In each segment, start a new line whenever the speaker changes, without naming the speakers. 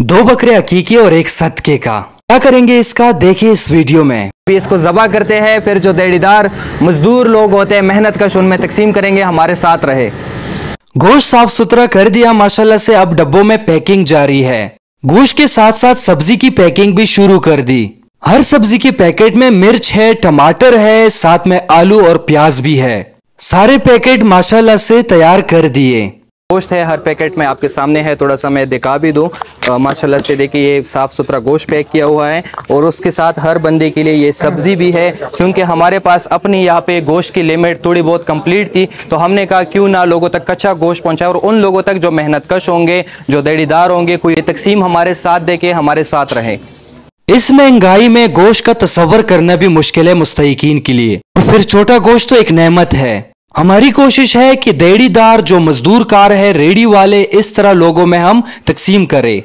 दो बकरे अकीके और एक सदके का। क्या करेंगे इसका? देखिए इस वीडियो में।
इसको ज़बा करते हैं फिर जो देड़ीदार मजदूर लोग होते हैं मेहनत कश उनमें तकसीम करेंगे हमारे साथ रहे।
गोश्त साफ़ सुथरा कर दिया माशाल्लाह से अब डब्बों में पैकिंग जारी है। गोश्त के साथ साथ सब्ज़ी की पैकिंग भी शुरू कर दी। हर सब्ज़ी के पैकेट में मिर्च है टमाटर है साथ में आलू और प्याज भी है। सारे पैकेट माशाल्लाह से तैयार कर दिए।
गोश्त है, हर पैकेट में आपके सामने है, थोड़ा सा मैं दिखा भी दूँ। माशाल्लाह से देखिए, ये साफ़ सुथरा गोश्त पैक किया हुआ है और उसके साथ हर बंदे के लिए ये सब्ज़ी भी है। क्योंकि हमारे पास अपनी यहाँ पे गोश्त की लिमिट थोड़ी बहुत कंप्लीट थी तो हमने कहा, क्यों ना लोगों तक कच्चा गोश्त पहुँचाए? और उन लोगों तक जो मेहनत कश होंगे, जो देड़ीदार होंगे, कोई तकसीम हमारे साथ दे के हमारे साथ रहे।
इस महँगाई में गोश्त का तस्वर करना भी मुश्किल है मुस्तकीन के लिए। फिर छोटा गोश्त तो एक नेमत है। हमारी कोशिश है कि देड़ीदार जो मजदूर कार है, रेडी वाले इस तरह लोगों में हम तकसीम करें।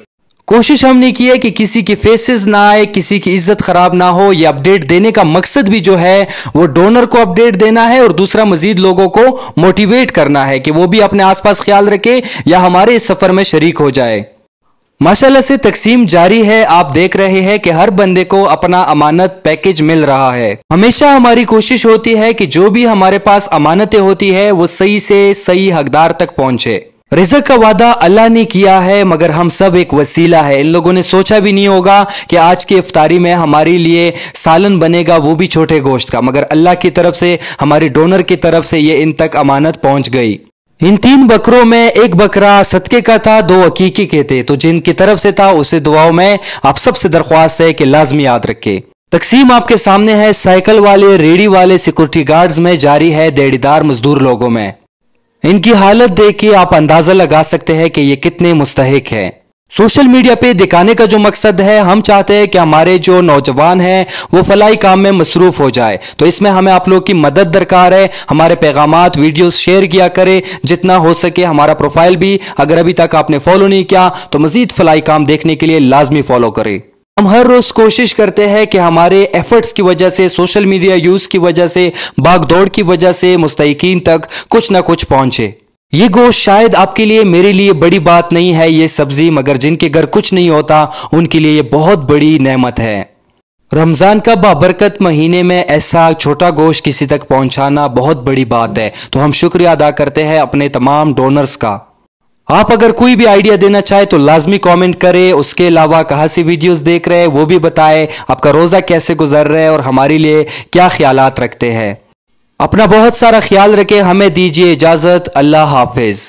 कोशिश हमने की है कि किसी के फेसेस ना आए, किसी की इज़्ज़त खराब ना हो, ये अपडेट देने का मकसद भी जो है, वो डोनर को अपडेट देना है और दूसरा मजीद लोगों को मोटिवेट करना है कि वो भी अपने आसपास ख्याल रखे या हमारे इस सफ़र में शरीक हो जाए। माशाल्लाह से तकसीम जारी है। आप देख रहे हैं कि हर बंदे को अपना अमानत पैकेज मिल रहा है। हमेशा हमारी कोशिश होती है कि जो भी हमारे पास अमानतें होती है, वो सही से सही हकदार तक पहुँचे। रिजक का वादा अल्लाह ने किया है, मगर हम सब एक वसीला है। इन लोगों ने सोचा भी नहीं होगा कि आज की इफ्तारी में हमारे लिए सालन बनेगा, वो भी छोटे गोश्त का। मगर अल्लाह की तरफ़ से, हमारे डोनर की तरफ़ से ये इन तक अमानत पहुँच गई। इन तीन बकरों में एक बकरा सदके का था, दो अकीकी के थे। तो जिनकी तरफ़ से था, उसे दुआओं में आप सबसे दरख्वास्त है कि लाजमी याद रखे। तकसीम आपके सामने है, साइकिल वाले, रेडी वाले सिक्योरिटी गार्ड्स में जारी है देड़ीदार मजदूर लोगों में। इनकी हालत देख के आप अंदाज़ा लगा सकते हैं कि ये कितने मुस्तक है। सोशल मीडिया पे दिखाने का जो मकसद है, हम चाहते हैं कि हमारे जो नौजवान हैं, वो फलाई काम में मसरूफ हो जाए। तो इसमें हमें आप लोग की मदद दरकार है, हमारे पैगाम वीडियोस शेयर किया करें, जितना हो सके हमारा प्रोफ़ाइल भी। अगर अभी तक आपने फॉलो नहीं किया तो मजीद फलाई काम देखने के लिए लाजमी फॉलो करें। हम हर रोज कोशिश करते हैं कि हमारे एफर्ट्स की वजह से, सोशल मीडिया यूज़ की वजह से, भागदौड़ की वजह से मुस्तकीन तक कुछ ना कुछ पहुँचे। ये गोश्त शायद आपके लिए, मेरे लिए बड़ी बात नहीं है ये सब्ज़ी, मगर जिनके घर कुछ नहीं होता, उनके लिए ये बहुत बड़ी नेमत है। रमज़ान का बाबरकत महीने में ऐसा छोटा गोश्त किसी तक पहुंचाना बहुत बड़ी बात है। तो हम शुक्रिया अदा करते हैं अपने तमाम डोनर्स का। आप अगर कोई भी आइडिया देना चाहे तो लाजमी कमेंट करें, उसके अलावा कहाँ से वीडियोस देख रहे हैं वो भी बताएँ, आपका रोज़ा कैसे गुजर रहा है और हमारे लिए क्या ख्यालात रखते हैं। अपना बहुत सारा ख्याल रखें हमें दीजिए इजाज़त अल्लाह हाफिज़।